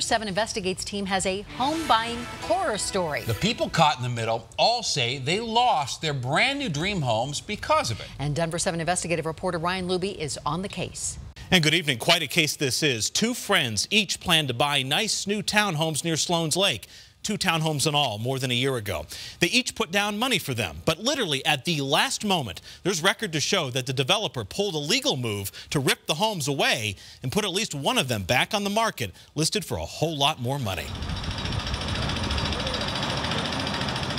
Denver 7 Investigates team has a home buying horror story. The people caught in the middle all say they lost their brand new dream homes because of it. And Denver 7 investigative reporter Ryan Luby is on the case. And good evening. Quite a case this is. Two friends each plan to buy nice new townhomes near Sloan's Lake. Two townhomes in all more than a year ago. They each put down money for them, but literally at the last moment, there's record to show that the developer pulled a legal move to rip the homes away and put at least one of them back on the market, listed for a whole lot more money.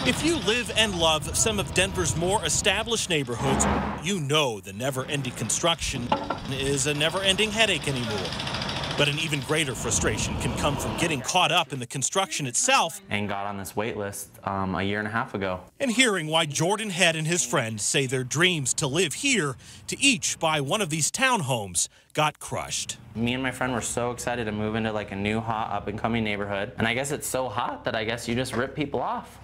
If you live and love some of Denver's more established neighborhoods, you know the never-ending construction is a never-ending headache anymore. But an even greater frustration can come from getting caught up in the construction itself and got on this wait list um, a year and a half ago. And hearing why Jordan Head and his friend say their dreams to live here, to each buy one of these townhomes, got crushed. Me and my friend were so excited to move into like a new hot up and coming neighborhood. And I guess it's so hot that I guess you just rip people off.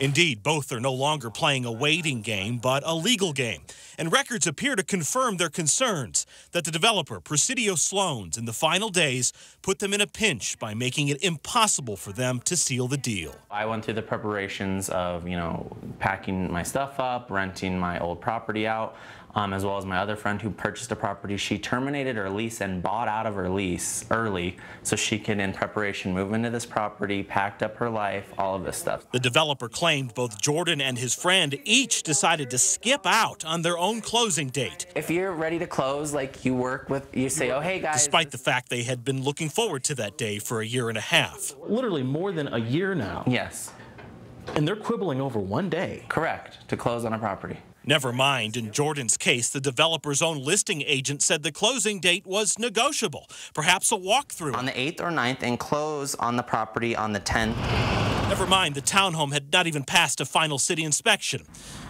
Indeed, both are no longer playing a waiting game, but a legal game. And records appear to confirm their concerns that the developer, Presidio Sloans, in the final days put them in a pinch by making it impossible for them to seal the deal. I went through the preparations of, you know, packing my stuff up, renting my old property out, um, as well as my other friend who purchased a property. She terminated her lease and bought out of her lease early so she can, in preparation, move into this property, packed up her life, all of this stuff. The developer claimed both Jordan and his friend each decided to skip out on their own closing date. If you're ready to close, like you work with, you say, oh, hey guys. Despite the fact they had been looking forward to that day for a year and a half. Literally more than a year now. Yes. And they're quibbling over one day. Correct, to close on a property. Never mind, in Jordan's case, the developer's own listing agent said the closing date was negotiable, perhaps a walkthrough. On the 8th or 9th and close on the property on the 10th. Never mind, the townhome had not even passed a final city inspection.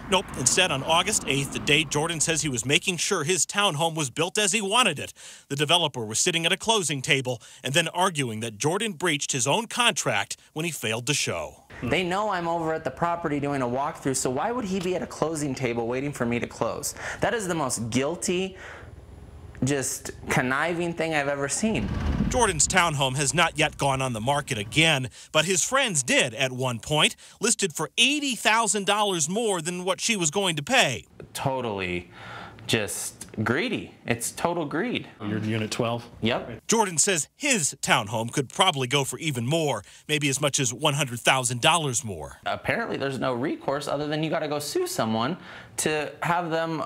Nope, instead on August 8th, the day Jordan says he was making sure his townhome was built as he wanted it, the developer was sitting at a closing table and then arguing that Jordan breached his own contract when he failed to show. They know I'm over at the property doing a walkthrough, so why would he be at a closing table waiting for me to close? That is the most guilty, just conniving thing I've ever seen. Jordan's townhome has not yet gone on the market again, but his friends did at one point, listed for $80,000 more than what she was going to pay. Totally just greedy. It's total greed. You're unit 12? Yep. Jordan says his townhome could probably go for even more, maybe as much as $100,000 more. Apparently, there's no recourse other than you got to go sue someone to have them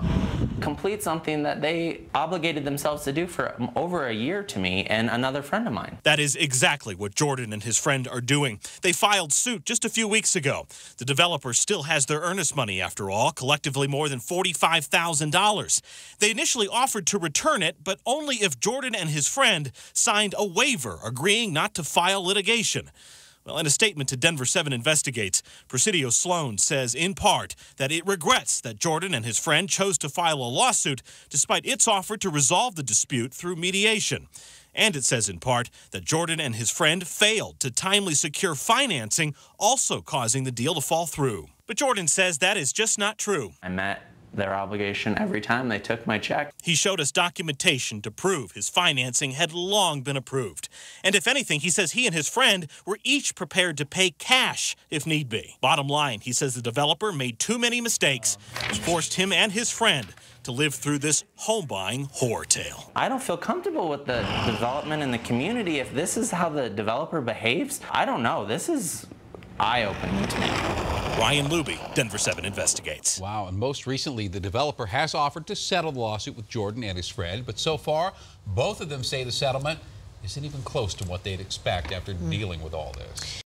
complete something that they obligated themselves to do for over a year to me and another friend of mine. That is exactly what Jordan and his friend are doing. They filed suit just a few weeks ago. The developer still has their earnest money, after all, collectively more than $45,000. They initially offered to return it, but only if Jordan and his friend signed a waiver agreeing not to file litigation. Well, in a statement to Denver 7 Investigates, Presidio Sloan says in part that it regrets that Jordan and his friend chose to file a lawsuit despite its offer to resolve the dispute through mediation. And it says in part that Jordan and his friend failed to timely secure financing, also causing the deal to fall through. But Jordan says that is just not true. I met their obligation every time they took my check. He showed us documentation to prove his financing had long been approved. And if anything, he says he and his friend were each prepared to pay cash if need be. Bottom line, he says the developer made too many mistakes, which forced him and his friend to live through this home buying horror tale. I don't feel comfortable with the development in the community. If this is how the developer behaves, I don't know. This is eye-opening to me. Ryan Luby, Denver 7 Investigates. Wow, and most recently, the developer has offered to settle the lawsuit with Jordan and his friend, but so far, both of them say the settlement isn't even close to what they'd expect after mm. dealing with all this.